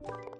you